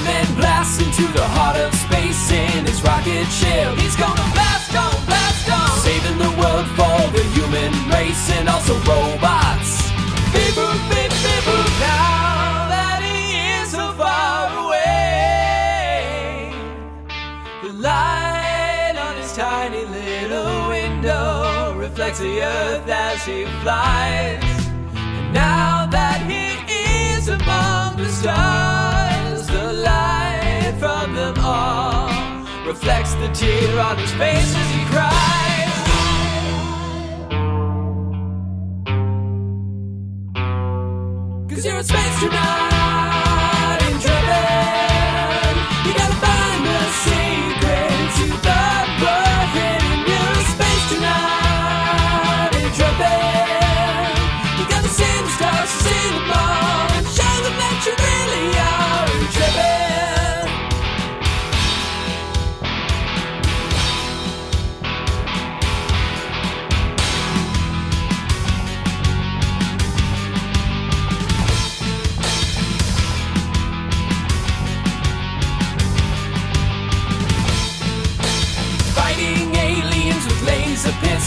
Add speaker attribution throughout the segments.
Speaker 1: One man blasts into the heart of space in his rocket ship. He's gonna blast on, blast on, saving the world for the human race and also robots. Beep, beep boop. Now that he is so far away, the light on his tiny little window reflects the earth as he flies. And now that he is among the stars, reflects the tear on his face as he cries. Cause you're in space tonight,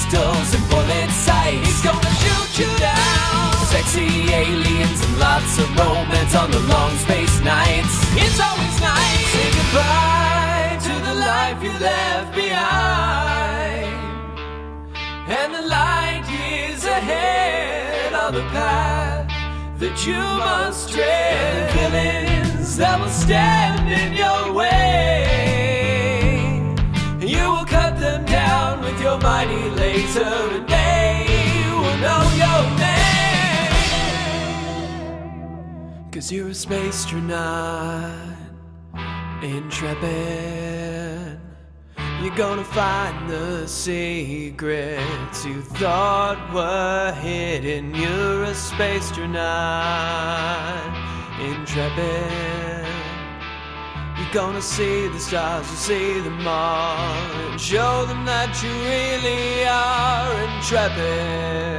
Speaker 1: pistols and bullet sights. He's gonna shoot you down. Sexy aliens and lots of romance on the long space nights. It's always nice. Say goodbye to the life you left behind. And the light years ahead are the path that you must tread. Villains that will stand in your way. You will cut them down with your mighty Cause you're a spacetronaut, intrepid. You're gonna find the secrets you thought were hidden. You're a spacetronaut, intrepid. You're gonna see the stars, you see them all, and show them that you really are intrepid.